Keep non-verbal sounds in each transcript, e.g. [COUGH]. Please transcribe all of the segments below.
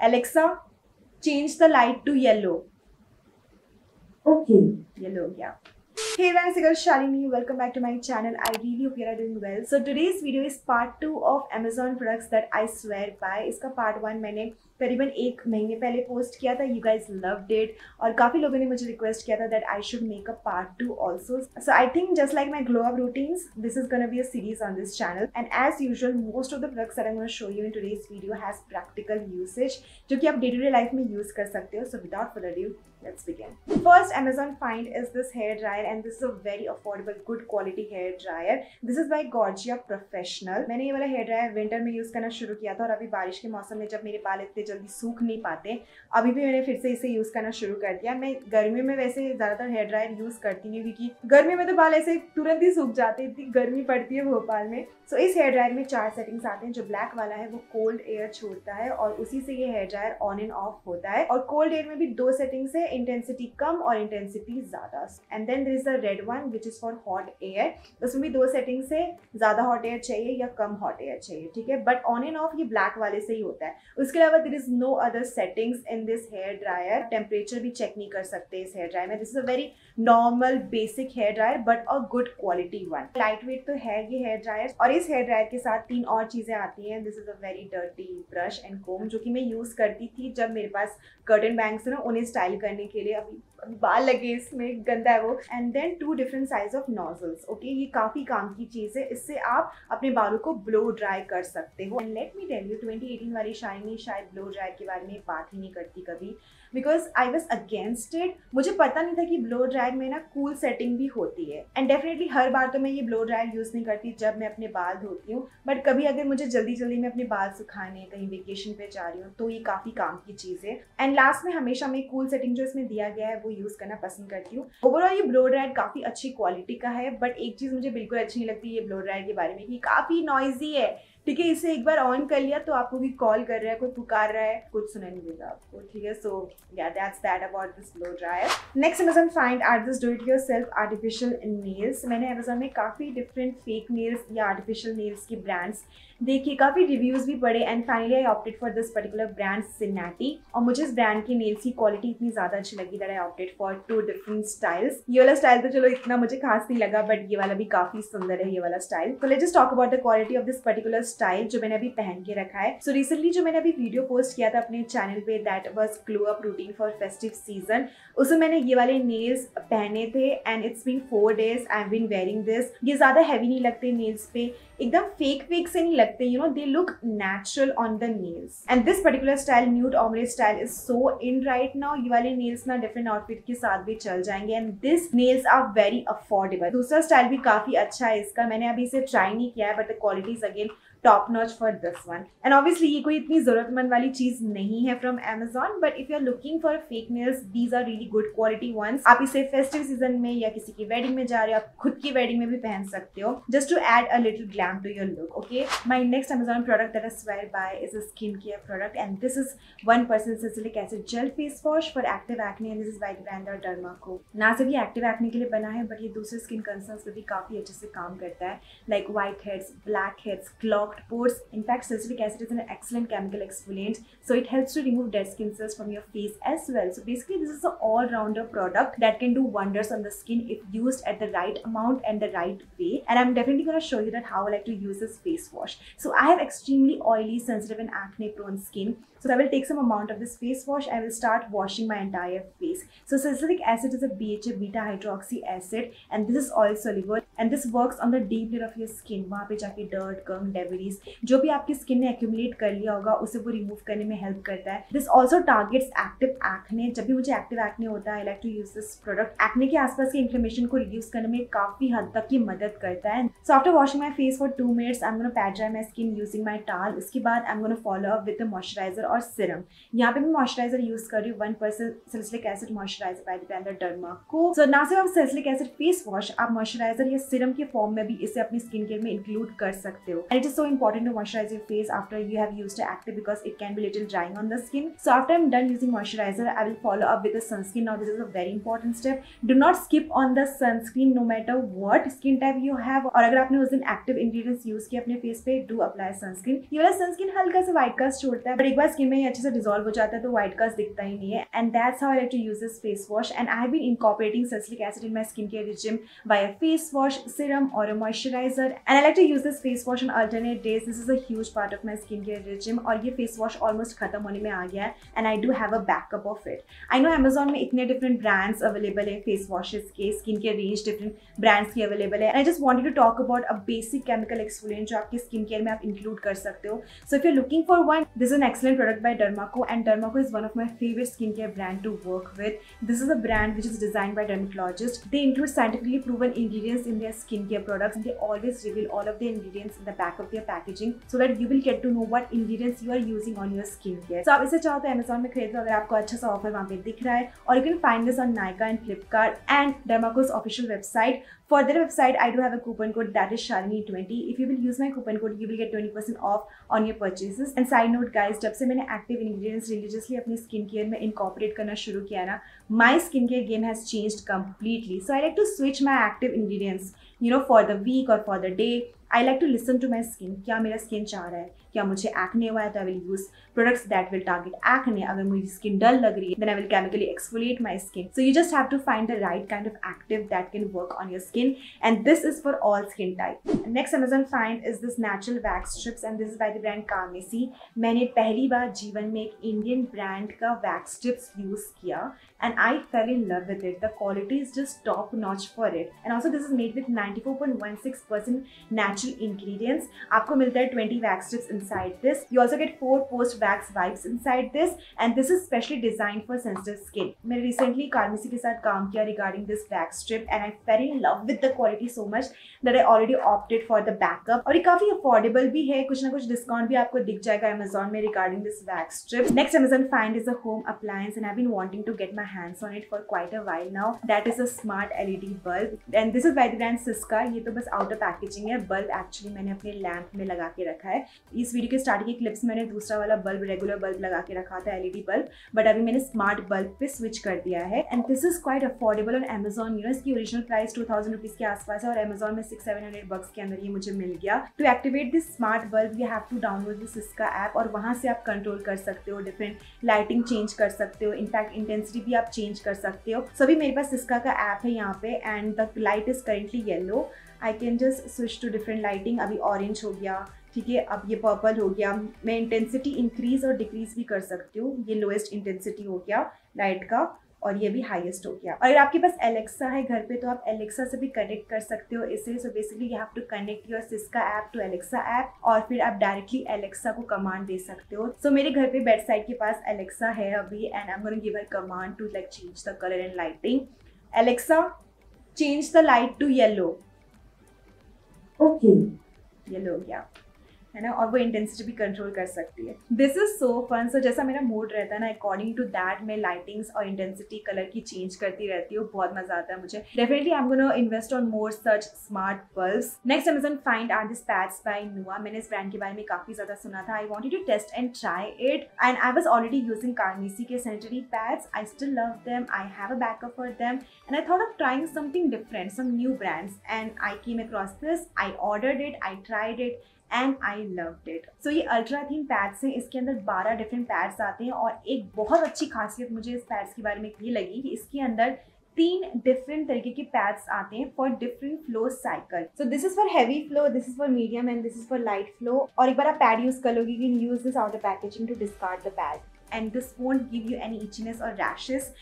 Alexa, change the light to yellow. Okay. Yellow, yeah. Hey guys, it's girl Shalini. Welcome back to my channel. I really hope you are doing well. So today's video is part 2 of Amazon products that I swear by. इसका part 1 मैंने करीबन एक महीने पहले post किया था you guys love that और काफ़ी लोगों ने मुझे रिक्वेस्ट किया था that I should make a part two also so I think just like my glow up routines this is gonna be a series on this channel and as usual most of the products I gonna show you in today's video has practical usage जो कि आप day to day life में use कर सकते हो so without further ado let's begin. First, Amazon find is this hair dryer and this is a very affordable, good quality hair dryer. This is by Gorgia Professional. मैंने ये वाला hair dryer winter में use करना शुरू किया था और अभी बारिश के मौसम में जब मेरे बाल इतने जल्दी सूख नहीं पाते। अभी भी मैंने फिर से इसे यूज़ करना शुरू कर दिया। मैं गर्मी में वैसे ज़्यादातर हेयर ड्रायर यूज़ करती नहीं क्योंकि गर्मी में तो बाल ऐसे तुरंत ही सूख जाते इतनी गर्मी पड़ती है भोपाल में। सो so, इस हेयर ड्रायर में चार सेटिंग्स आते हैं जो ब्लैक वाला है वो कोल्ड एयर छोड़ता है और उसी से ये hair dryer on and off होता है। और कोल्ड एयर में भी दो सेटिंग्स है इंटेंसिटी कम और इंटेंसिटी ज़्यादा। And then there is the red one which is for hot air उसमें भी दो सेटिंग्स है ज़्यादा हॉट एयर चाहिए या कम हॉट एयर चाहिए ठीक है? बट ऑन एंड ऑफ़ ये ब्लैक वाले से ही होता है। उसके अलावा there is no other settings in this hair dryer temperature भी चेक नहीं कर सकते इस हेयर ड्रायर में. This is a very normal basic hair dryer but a good quality one light weight तो है ये हेयर ड्रायर और इस हेयर ड्रायर के साथ तीन और चीज़ें आती हैं. This is a very dirty brush and comb जो कि मैं यूज़ करती थी जब मेरे पास कर्टन बैंग्स ना, उन्हें स्टाइल करने के लिए. अभी बाल लगे इसमें, गंदा है वो। And then two different size of nozzles okay ये काफ़ी काम की चीज़ है। इससे आप अपने बालों को ब्लो ड्राई कर सकते हो। And let me tell you 2018 वाली शाइनी शायद ब्लो ड्राई के बारे में बात ही नहीं करती कभी। Because I was against it मुझे पता नहीं था कि ब्लो ड्रायर में ना कूल सेटिंग भी होती है। एंड डेफिनेटली हर बार तो मैं ये ब्लो ड्रायर यूज़ नहीं करती जब मैं अपने बाल धोती हूँ। बट कभी अगर मुझे जल्दी जल्दी मैं अपने बाल सुखाने, कहीं वेकेशन पे जा रही हूँ तो ये काफ़ी काम की चीज़ है। एंड लास्ट में हमेशा मैं कूल सेटिंग जो इसमें दिया गया है, वो यूज़ करना पसंद करती हूँ। ओवरऑल ये ब्लो ड्रायर काफ़ी अच्छी क्वालिटी का है बट एक चीज़ मुझे बिल्कुल अच्छी नहीं लगती, ये ब्लो ड्रायर के बारे में कि काफ़ी नॉइजी है। ठीक है, इसे एक बार ऑन कर लिया तो आपको भी कॉल कर रहा है, कोई पुकार रहा है, कुछ सुना नहीं देगा आपको, ठीक है? सो या that's that about this blow dryer next Amazon find are this do it yourself artificial nails मैंने अमेजोन में काफ़ी डिफरेंट फेक नेल्स या आर्टिफिशियल नेल्स की ब्रांड्स देखिए काफ़ी रिव्यूज़ भी पड़े and finally I opted for this particular brand सिनेटी और मुझे इस ब्रांड की नेल्स की क्वालिटी इतनी ज़्यादा अच्छी लगी that I opted for two different styles ये वाला स्टाइल तो चलो इतना मुझे खास नहीं लगा बट ये वाला भी काफ़ी सुंदर है ये वाला स्टाइल तो let just talk about the quality of this particular style जो मैंने अभी पहन के रखा है. सो so, रिसेंटली जो मैंने अभी वीडियो पोस्ट किया था अपने चैनल पे that was glow up routine for festive season उसमें मैंने ये वाले नेल्स पहने थे and it's been four days I been wearing this ये ज़्यादा हैवी नहीं लगते नेल्स पे. एकदम फेक फेक से नहीं you know they look natural on the nails and this particular style nude ombre style is so in right now ये वाले नेल्स ना डिफरेंट आउटफिट के साथ भी चल जाएँगे and this nails are very affordable दूसरा स्टाइल भी काफ़ी अच्छा है इसका, मैंने अभी इसे ट्राई नहीं किया है but the quality again top notch for this one and obviously ये कोई इतनी जरूरतमंद वाली चीज़ नहीं है from Amazon but if you are looking for fake nails these are really good quality once आप इसे फेस्टिव सीज़न में या किसी की वेडिंग में जा रहे हो, आप खुद की वेडिंग में भी पहन सकते हो just to add a little glam to your look okay my next Amazon product that I swear by is a skin care product and this is one percent salicylic acid gel face wash for active acne this is by brand और Dermaco ना सिर्फ़ ये active acne के लिए बना है but ये दूसरे स्किन कंसर्न पे भी काफ़ी अच्छे से काम करता है like white heads black heads blocked pores. In fact, salicylic acid is an excellent chemical exfoliant. So it helps to remove dead skin cells from your face as well. So basically this is an all-rounder product that can do wonders on the skin if used at the right amount and the right way. And I'm definitely going to show you that how I like to use this face wash. So I have extremely oily, sensitive and acne prone skin. So I will take some amount of this face wash. I will start washing my entire face. So salicylic acid is a BHA beta hydroxy acid and this is oil soluble and this works on the deep layer of your skin. वहाँ पे जाके dirt, gunk, debris जो भी आपकी skin ने accumulate कर लिया होगा उसे वो रिमूव करने में हेल्प करता है this also targets active acne जब भी मुझे एक्टिव एक्ने होता है I like to use this product acne के आसपास के इन्फ्लेमेशन को रिड्यूस करने में काफ़ी हद तक ये मदद करता है after washing my face for two minutes I am gonna pat dry my skin using my towel उसके बाद I am gonna follow up with और सिरम यहाँ पे मैं मॉइस्चराइजर यूज़ कर रही हूँ. One percent salicylic acid moisturiser by the brand Derma Co. So ना सिर्फ़ आप सेल्सिलिक एसिड फेस वॉश आप मॉइस्चराइजर या सिरम के फॉर्म में भी इसे अपनी स्किन केयर में इंक्लूड कर सकते हो. And it is so important to moisturise your face after have used active because it can be little drying on the skin. So after i'm done using moisturizer, i will follow up with a sunscreen. Now, this is a very important step. Do not skip on the sunscreen no matter what skin type you have. और अगर आपने उस दिन active ingredients use किए अपने face पे do apply sunscreen ये वाला सनस्क्रीन हल्का सा व्हाइट कास्ट छोड़ता है बट एक बार स्किन में ये अच्छे से डिजोल्व हो जाता है तो व्हाइट कास्ट दिखता ही नहीं है। And that's how I to use this face wash and I been incorporating salicylic acid in my skin care regime by a face wash serum और a moisturiser and I like to use this face wash on alternate days this is a huge part of my skin care regime और ये face wash almost खत्म होने में आ गया है। And I do have a backup of it I know Amazon में इतने डिफरेंट ब्रांड्स अवेलेबल है फेस वॉशेस के। Skin care range different brands की अवेलेबल है। And I just want to talk about a basic chemical exfoliant जो आपके skin care में आप इंक्लूड कर सकते हो। So if you looking for one this an excellent Product by Dermaco and Dermaco is one of my favourite skin care brand to work with this is a brand which is designed by dermatologists. They include scientifically proven ingredients in their skincare products. They always reveal all of the ingredients in the back of their packaging so that you will get to know what ingredients you are using on your skincare. So आप इसे चाहो तो Amazon में खरीद लो अगर आपको अच्छा सा ऑफर वहाँ पे दिख रहा है और you can find this on Nykaa and Flipkart and Dermaco's official website. For their website, I do have a coupon code that is Shalini20. If you will use my coupon code, you will get 20% off on your purchases. And side note, guys, जब से मैंने active ingredients religiously अपनी skin care में incorporate करना शुरू किया ना, my skincare game has changed completely. So I like to switch my active ingredients, you know, for the week or for the day. I like to listen to my skin. क्या मेरा skin चाह रहा है क्या मुझे acne हुआ है तो I will use products that will target acne अगर मेरी स्किन डल लग रही है then I will chemically exfoliate my skin so you just have to find the right kind of active that can work on your skin and this is for all skin type next Amazon find is this natural wax strips and this is by the brand Carmesi मैंने पहली बार जीवन में एक Indian brand का wax strips use किया, and I fell in love with it. The quality is just top notch for it. And also this is made with 94.16% natural ingredients. आपको मिलता है 20 wax strips inside this. You also get 4 post wax wipes inside this and this is specially designed for sensitive skin. मैंने recently Carmesi के साथ काम किया regarding this wax strip and I fell in love with the quality so much that I already opted for the backup. और ये काफ़ी affordable भी है कुछ ना कुछ डिस्काउंट भी आपको दिख जाएगा Amazon में regarding this wax strip. Next Amazon find is a home appliance and I've been wanting to get my hands on it for quite a while now. That is a smart LED bulb and this is by the brand Siska. ये तो बस outer packaging है bulb actually मैंने अपने lamp में लगा के रखा है इस वीडियो के स्टार्टिंग के क्लिप्स मैंने दूसरा वाला बल्ब रेगुलर बल्ब लगा के रखा था एलईडी बल्ब बट अभी मैंने स्मार्ट बल्ब पे स्विच कर दिया है। And this is quite affordable on Amazon you इसकी original price two thousand rupees के आसपास है और अमेजॉन में सिक्स सेवन हंड्रेड बक्स के अंदर ये मुझे मिल गया। To activate this smart bulb you have to download this इसका ऐप और वहाँ से आप कंट्रोल कर सकते हो डिफरेंट लाइटिंग चेंज कर सकते हो इनफैक्ट इंटेंसिटी भी आप चेंज कर सकते हो। सभी मेरे पास इसका का ऐप है यहाँ पे and the light is currently yellow I can just switch to different lighting अभी ऑरेंज हो गया ठीक है अब ये पर्पल हो गया। मैं इंटेंसिटी इंक्रीज और डिक्रीज भी कर सकती हूँ। ये लोएस्ट इंटेंसिटी हो गया लाइट का और ये भी हाईएस्ट हो गया। और अगर आपके पास एलेक्सा है घर पे तो आप एलेक्सा से भी कनेक्ट कर सकते हो इससे so basically you have to connect your Syska app to Alexa app और फिर आप डायरेक्टली एलेक्सा को कमांड दे सकते हो। सो so, मेरे घर पे बेड साइड के पास एलेक्सा है अभी and I am going give a command to like change the colour and lighting Alexa change the light to yellow okay yellow हो गया। है ना? और वो इंटेंसिटी भी कंट्रोल कर सकती है। This is so fun so जैसा मेरा मूड रहता है ना अकॉर्डिंग टू दैट मैं लाइटिंग्स और इंटेंसिटी कलर की चेंज करती रहती हूँ। बहुत मज़ा आता है मुझे। Definitely I am gonna invest on more such smart bulbs next Amazon find are this pads by Nua मैंने इस ब्रांड के बारे में काफ़ी ज़्यादा सुना था। I wanted to test and try it and I was already using Carmesi के sanitary pads I still love them I have a backup for them and I thought of trying something different some new brands and I came across this I ordered it I tried it and I love it so ये ultra थीन pads हैं, इसके अंदर 12 different pads आते हैं और एक बहुत अच्छी खासियत मुझे इस पैड्स के बारे में ये लगी कि इसके अंदर तीन डिफरेंट तरीके के पैड्स आते हैं for different flow cycle so this is for heavy flow this is for medium and this is for light flow और एक बार आप पैड यूज़ कर लोगे you can use this out the packaging to discard the pad and this won't give you any itchiness और rashes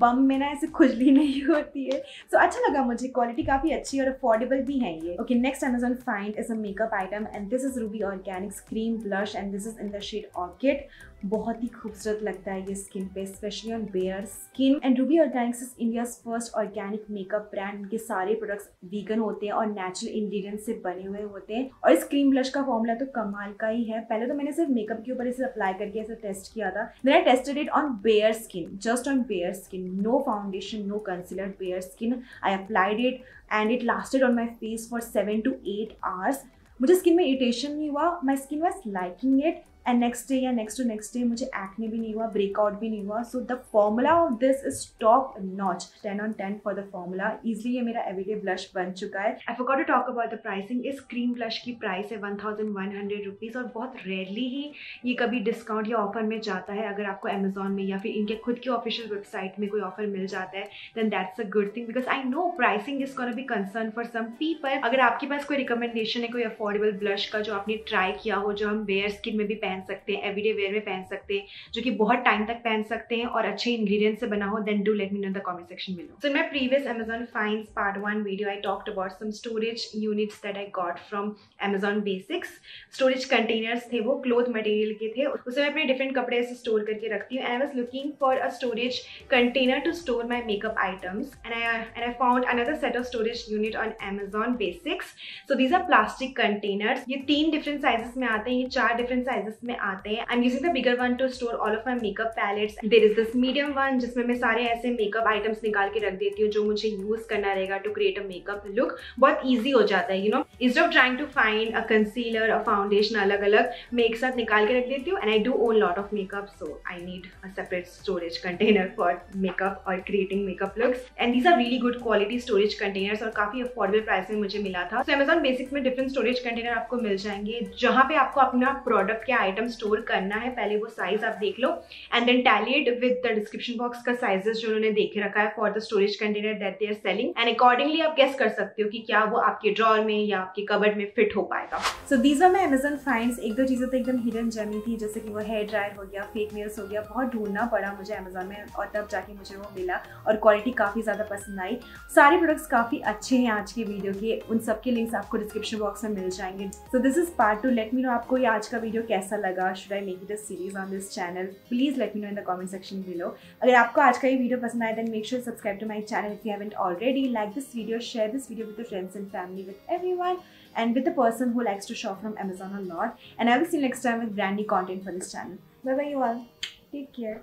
बम में ना ऐसे खुजली [LAUGHS] नहीं होती है। सो so, अच्छा लगा मुझे क्वालिटी काफ़ी अच्छी और अफोर्डेबल भी है ये। Okay next Amazon find is a makeup item and this is Ruby Organics cream blush and this is in the shade orchid बहुत ही खूबसूरत लगता है ये स्किन पे specially on bare skin and Ruby Organics is India first organic makeup brand इनके सारे products vegan होते हैं और नेचुरल इंग्रेडिएंट्स से बने हुए होते हैं। और इस क्रीम ब्लश का फॉर्मूला तो कमाल का ही है। पहले तो मैंने सिर्फ़ मेकअप के ऊपर इसे अप्लाई करके ऐसे टेस्ट किया था। I tested it on bare skin just on bare skin no foundation no concealer bare skin I applied it and it lasted on my face for seven to eight hours मुझे skin में irritation नहीं हुआ। My skin was liking it and next day या next to next day मुझे acne भी नहीं हुआ breakout भी नहीं हुआ. So the formula of this is top notch ten on ten for the formula easily ये मेरा एवरीडे ब्लश बन चुका है. I forgot to talk about the pricing इस क्रीम ब्लश की प्राइस है one thousand one hundred rupees और बहुत रेयरली ही ये कभी डिस्काउंट या ऑफ़र में जाता है. अगर आपको अमेजोन में या फिर इनके खुद की ऑफिशियल वेबसाइट में कोई ऑफ़र मिल जाता है then that's a good thing because I know pricing is can be concern for some people अगर आपके पास कोई रिकमेंडेशन है, कोई अफोर्डेबल ब्लश का जो आपने ट्राई किया हो, जो हम बेयर स्किन में भी पहन पहन सकते हैं एवरीडे वेयर में पहन सकते हैं, जो कि बहुत टाइम तक पहन सकते हैं और अच्छे इंग्रीडियंट से बना हो then do let me know the comment section मिलो सो मैं previous Amazon finds part one video I talked about some storage units that I got from Amazon Basics storage containers थे वो क्लोथ मटेरियल के थे, उसे मैं अपने different कपड़े ऐसे स्टोर करके रखती हूँ. I was looking for a storage container to store my makeup items and I and I found another set of storage unit on Amazon Basics so these are plastic containers ये तीन different sizes में आते हैं, ये चार different sizes में आते हैं। I'm using the bigger one to store all of my makeup palettes. There is this medium one जिसमें मैं सारे ऐसे makeup items निकाल के रख देती हूँ जो मुझे यूज़ करना रहेगा to create a makeup look बहुत ईजी हो जाता है you know ease of trying to find a concealer a foundation अलग अलग मैं एक साथ निकाल के रख देती हूँ and I do own lot of makeup so I need a separate storage container for makeup और creating makeup looks and these are really good quality storage containers और काफ़ी अफोर्डेबल प्राइस में मुझे मिला था। सो अमेजॉन बेसिक्स में different storage container आपको मिल जाएँगे, जहाँ पे आपको अपना प्रोडक्ट के आइटम स्टोर करना है, पहले वो साइज़ आप देख लो and then tallied with the description box का साइजेस जो उन्होंने देखे रखा है for the storage container that they are selling and accordingly आप गेस कर सकते हो कि क्या वो आपके ड्रॉर में या आपके कबर्ड में फिट हो पाएगा। So these are my Amazon finds एक दो चीज़ें तो एकदम हिडन जमी थी, जैसे कि वो हेयर ड्रायर हो गया फेक नेल्स हो गया, बहुत ढूंढना पड़ा मुझे अमेजोन में और तब जाके मुझे वो मिला और क्वालिटी काफ़ी ज़्यादा पसंद आई। सारे प्रोडक्ट्स काफ़ी अच्छे हैं आज के वीडियो के, उन सबके लिंक्स आपको डिस्क्रिप्शन बॉक्स में मिल जाएँगे। So this is part two let me know आपको ये आज का वीडियो कैसा कैसा लगा should I make it a series on this channel please let me know in the comment section below अगर आपको आज का ये वीडियो पसंद आया then make sure subscribe to my channel if you haven't already like this video share this video with friends and family with every and with the person who likes to shop from Amazon a lot and I will see next time with brand new content for this channel bye you all take care